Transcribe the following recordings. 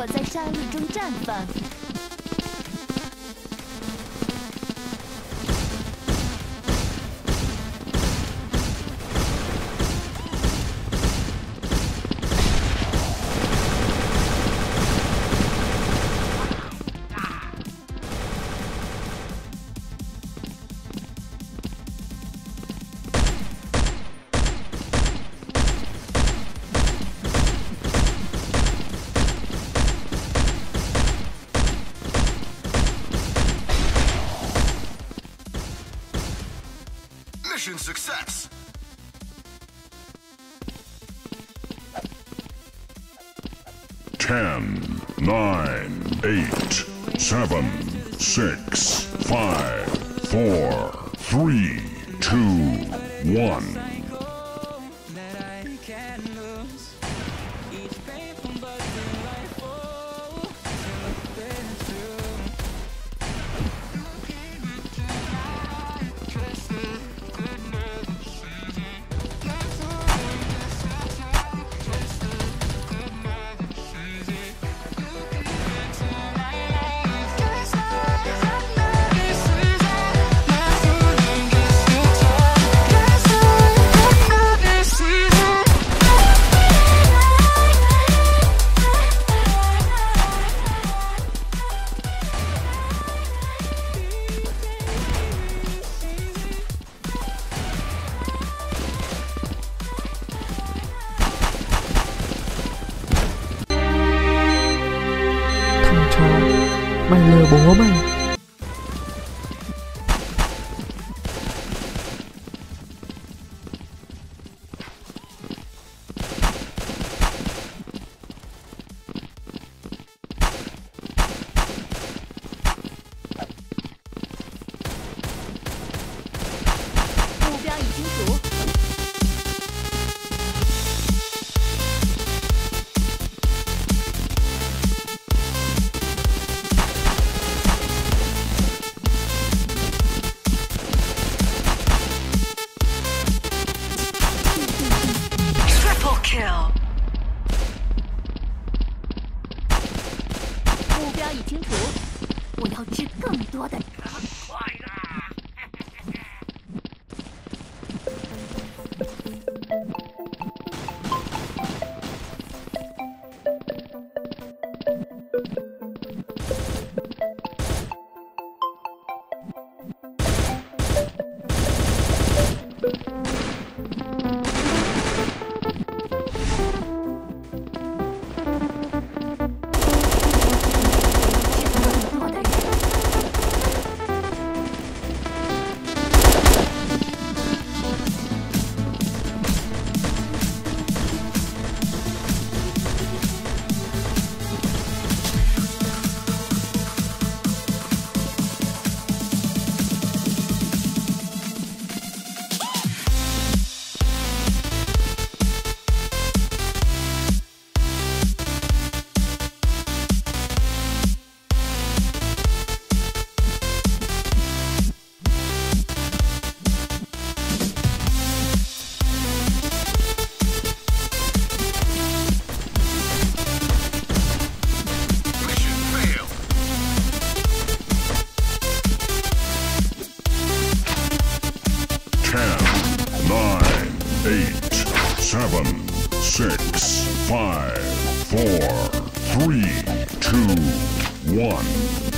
我在沙砾中绽放。Mission success! Ten, nine, eight, seven, six, five, four, three, two, one. one.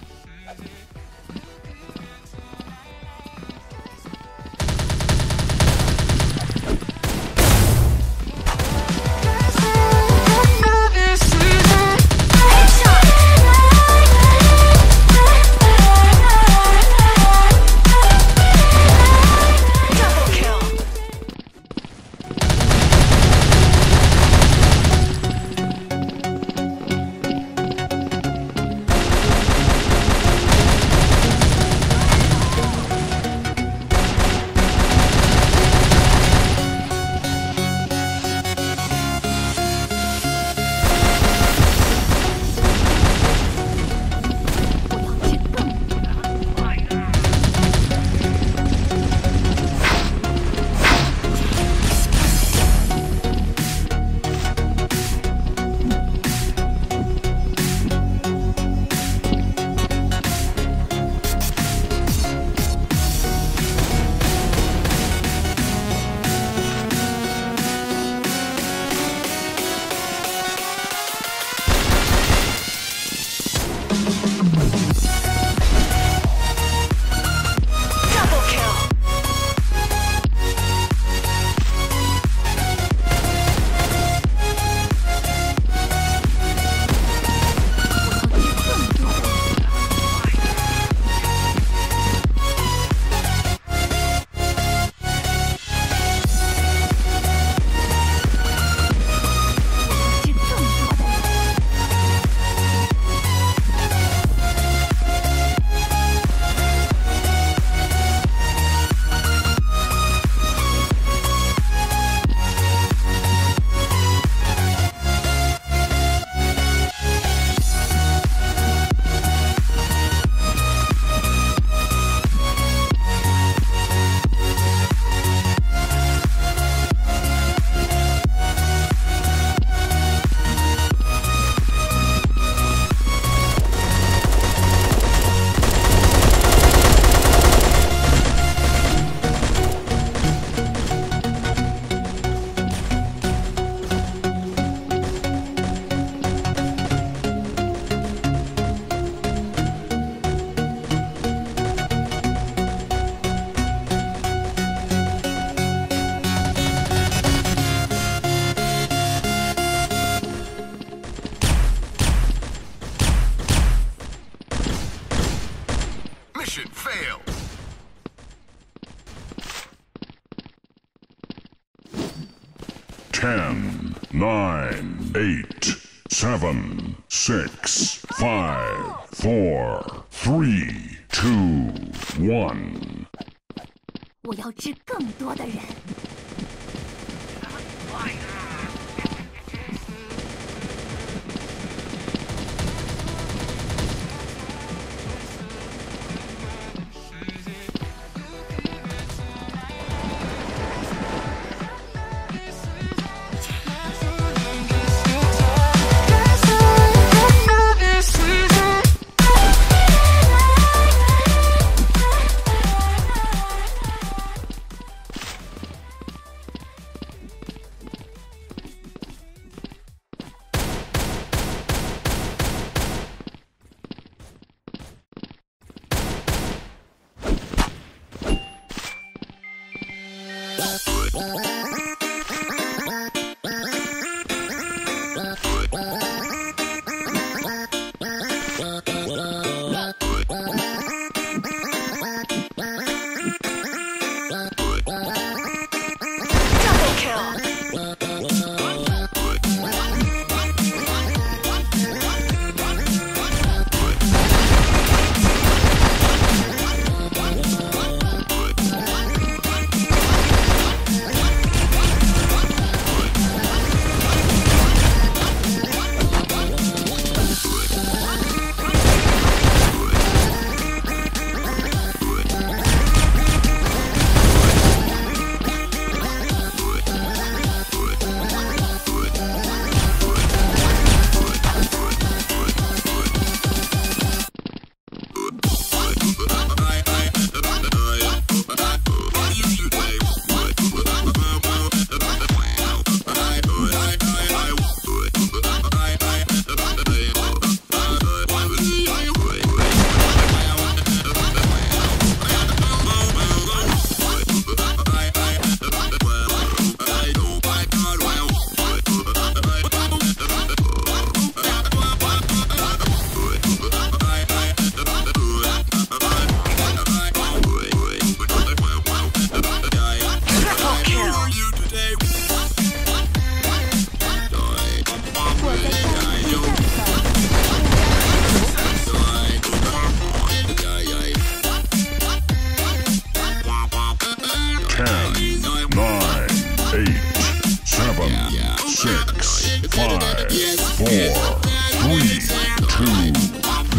seven, six, five, four, three, two, one. 我要治更多的人。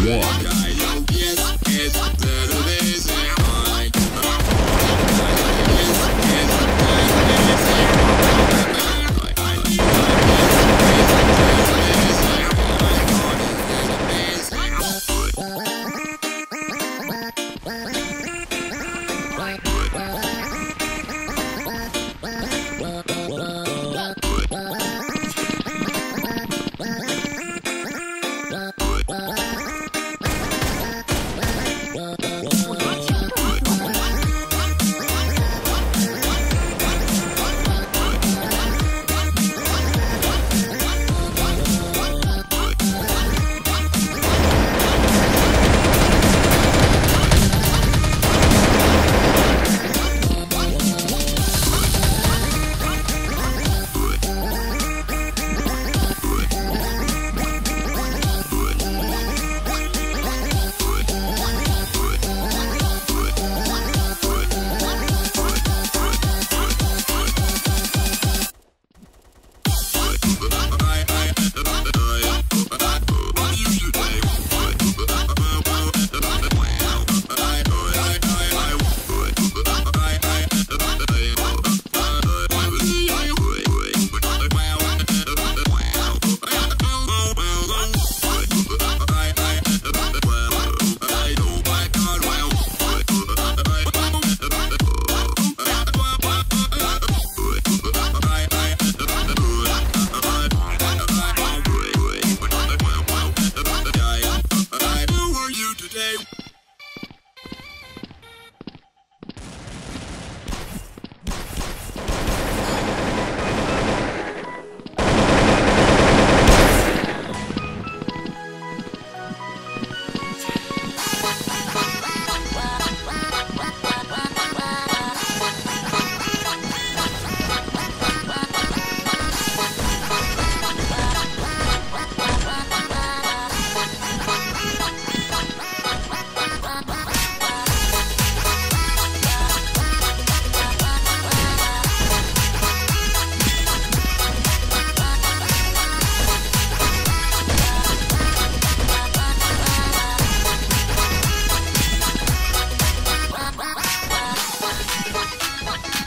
one.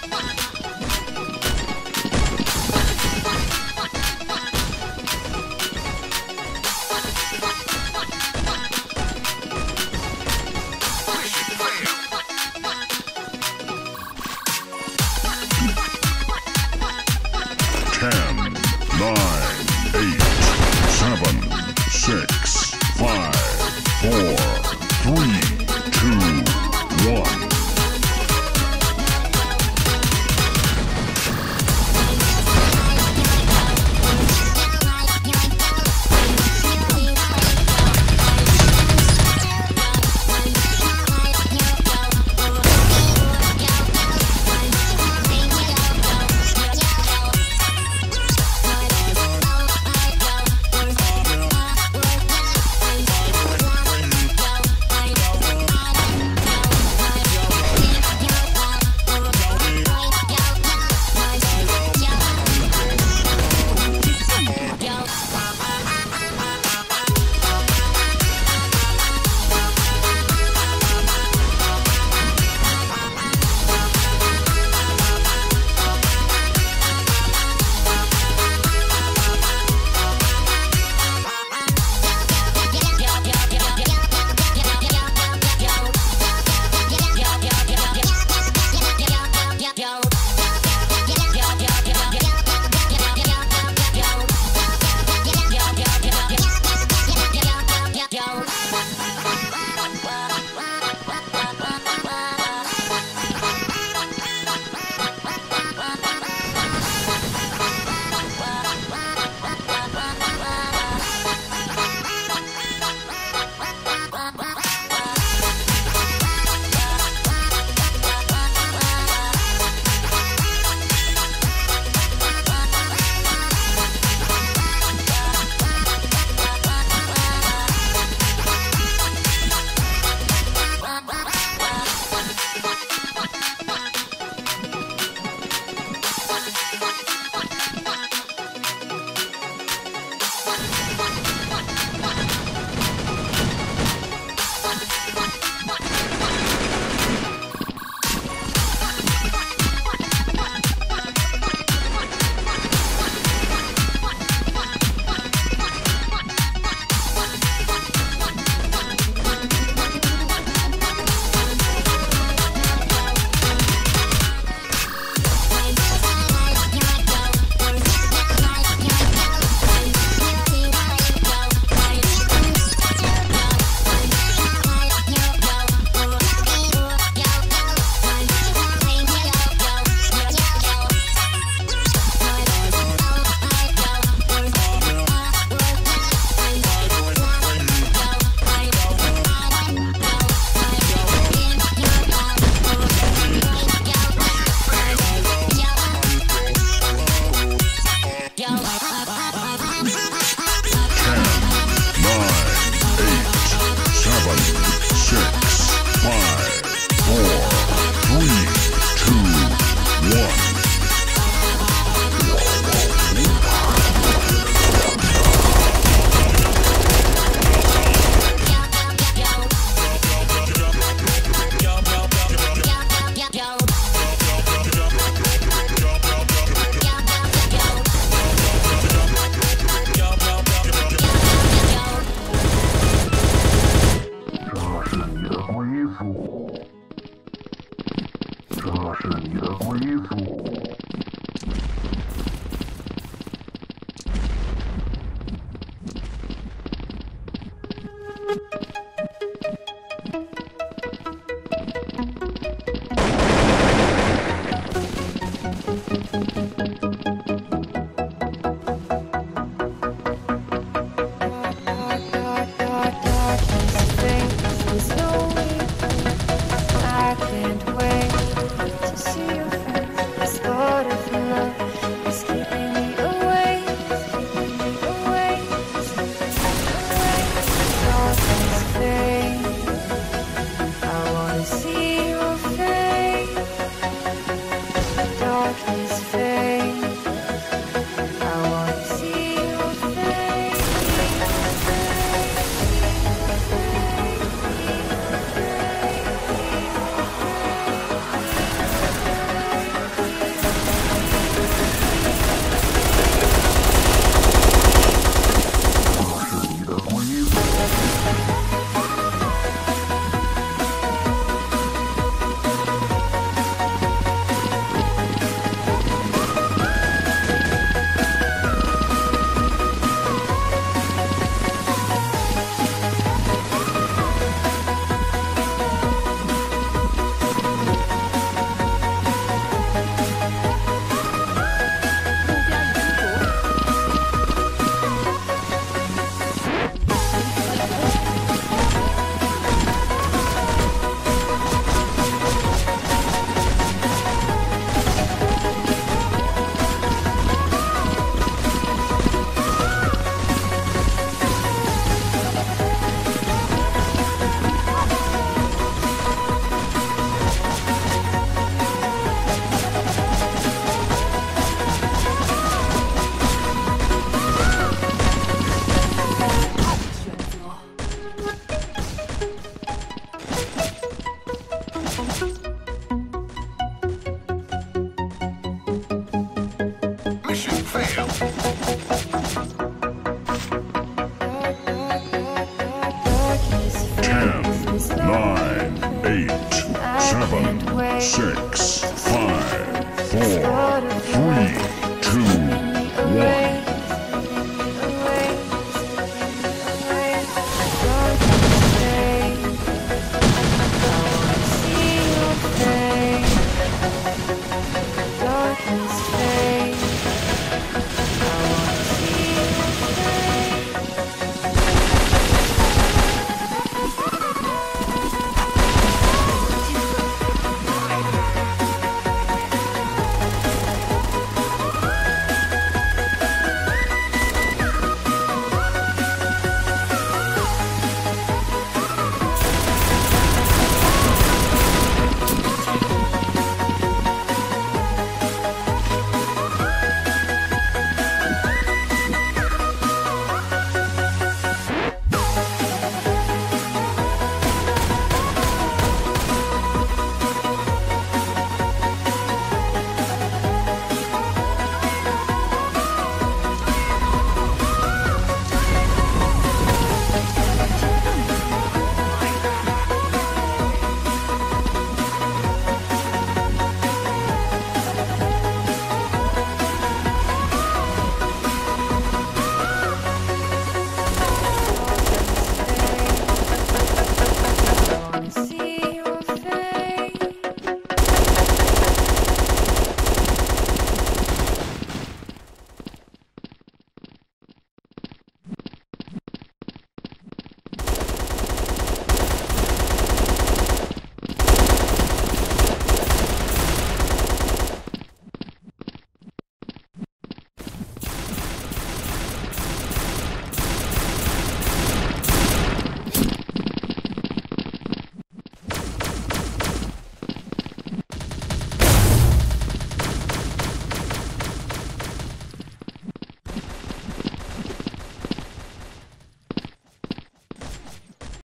What?